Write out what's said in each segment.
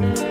Podcast.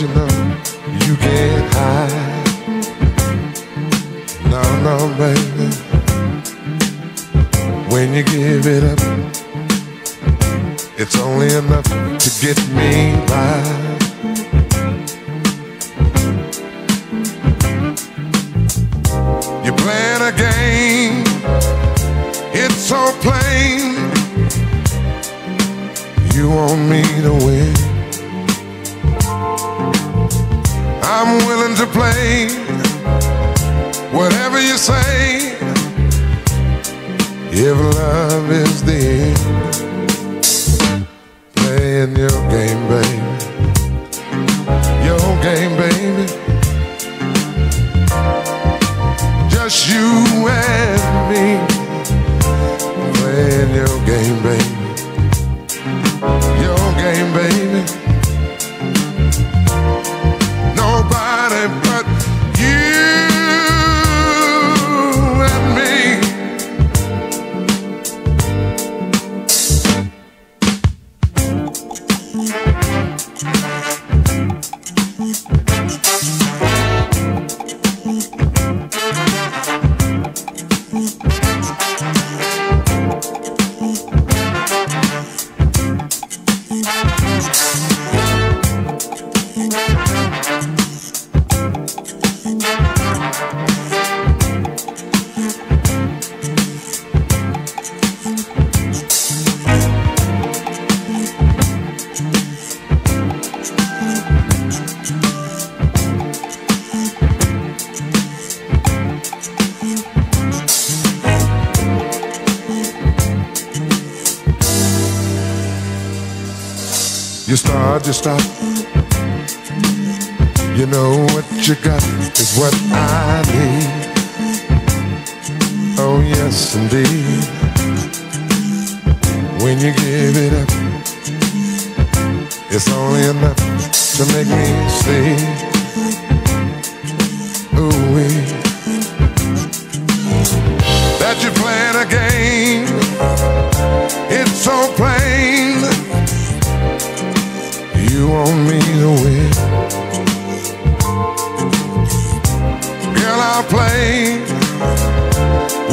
you know you can't hide. No, no, baby. When you give it up, it's only enough to get me by. You're playing a game, it's so plain. You want me to win. I'm willing to play whatever you say. If love is the end, playing your game, baby. Your game, baby. Just you and me playing your game, baby. You start, you stop. You know what you got is what I need. Oh, yes, indeed. When you give it up, it's only enough to make me see. Ooh, wee. That you're playing a game, it's so plain want me to win. Girl, I'll play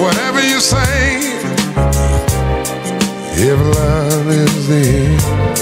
whatever you say. If love is the end.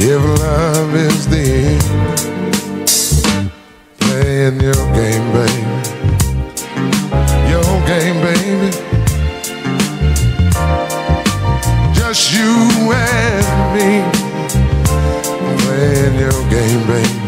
If love is the end, playing your game, baby. Your game, baby. Just you and me, playing your game, baby.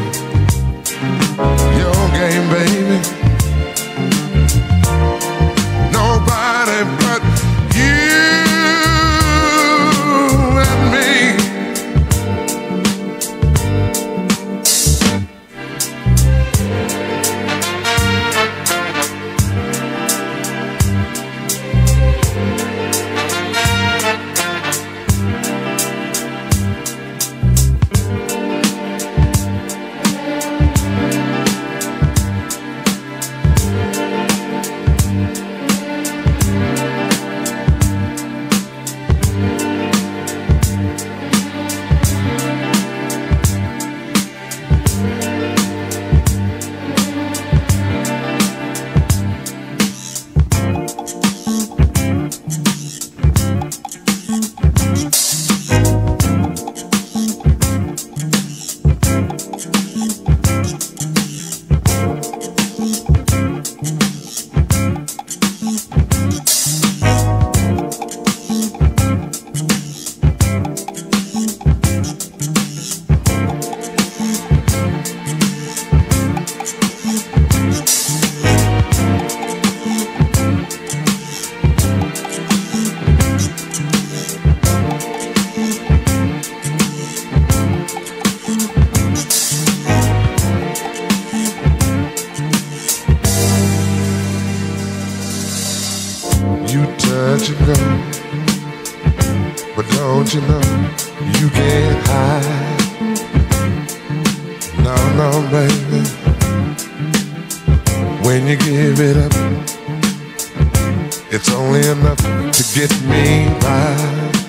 But don't you know you can't hide? No, no, baby. When you give it up, it's only enough to get me by.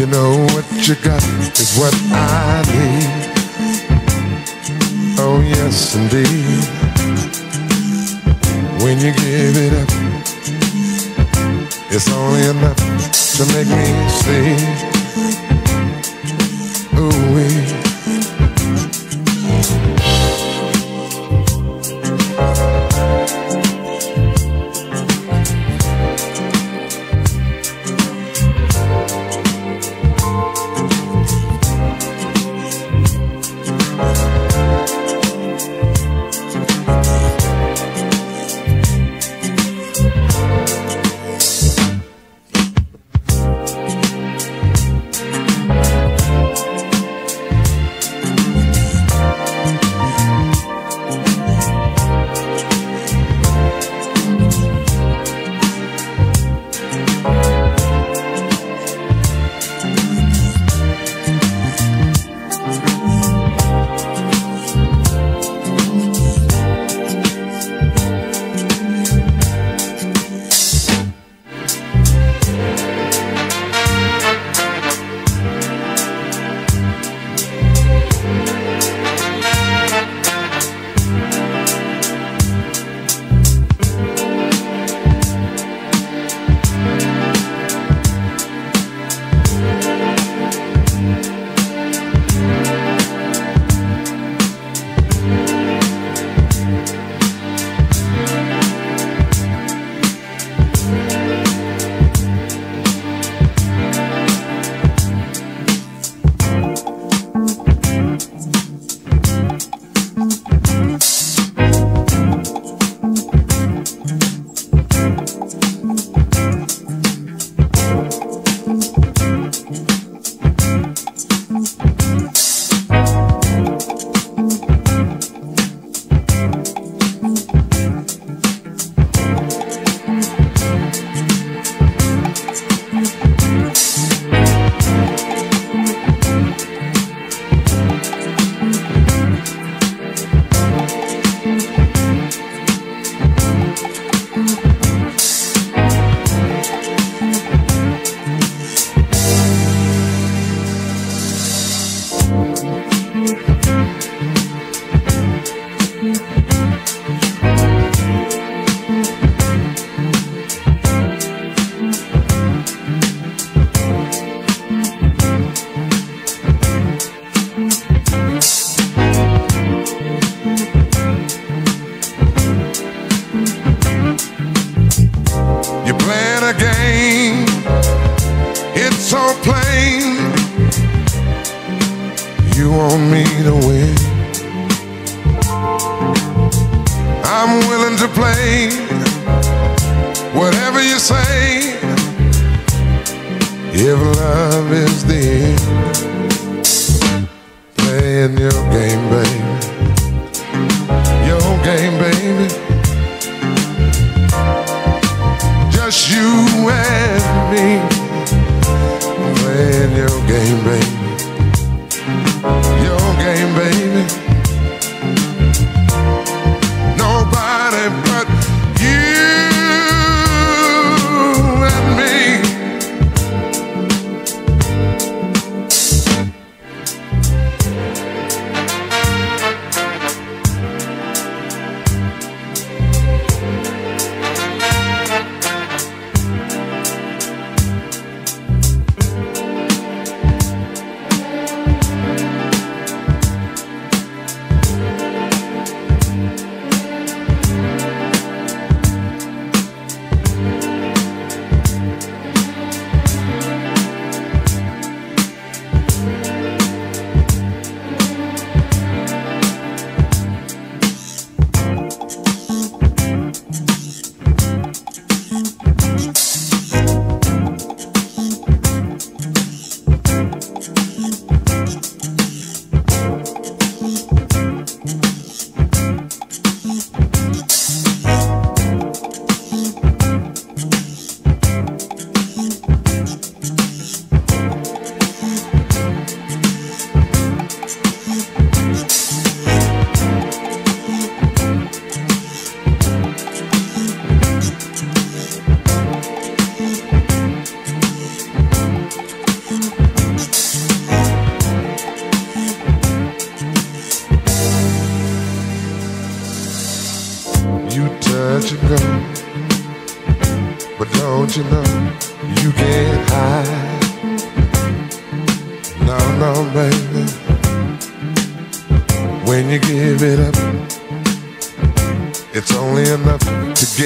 You know what you got is what I need. Oh, yes, indeed. When you give it up, it's only enough to make me see. Ooh, wee.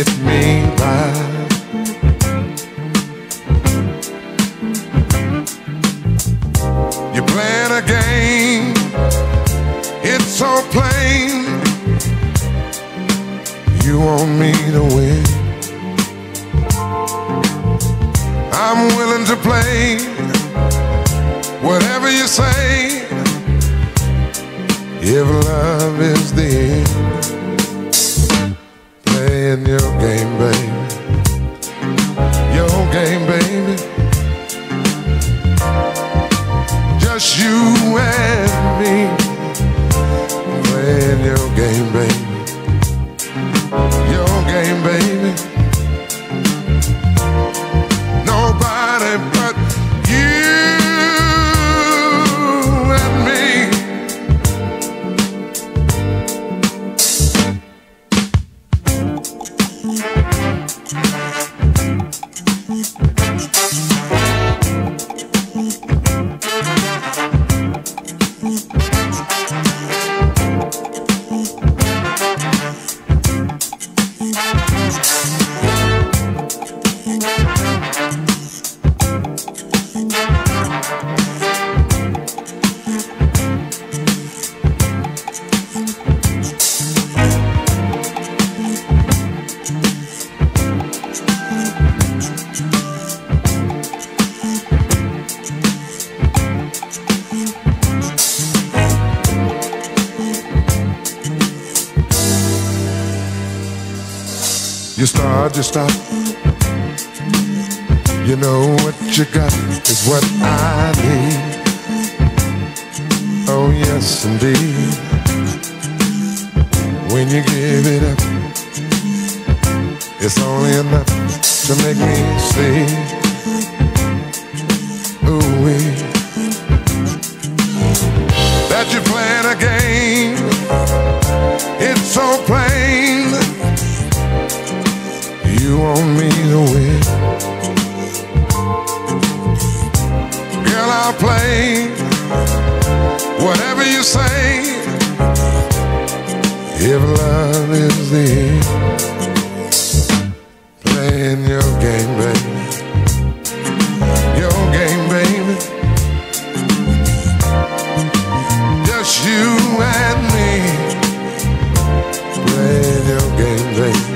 with me game, baby. stop. You know what you got is what I need. Oh, yes, indeed. When you give it up, it's only enough to make me see, Ooh, wee. That you're playing a game, it's so plain you want me to win. Girl, I'll play whatever you say. If love is the end, playing your game, baby. Your game, baby. Just you and me playing your game, baby.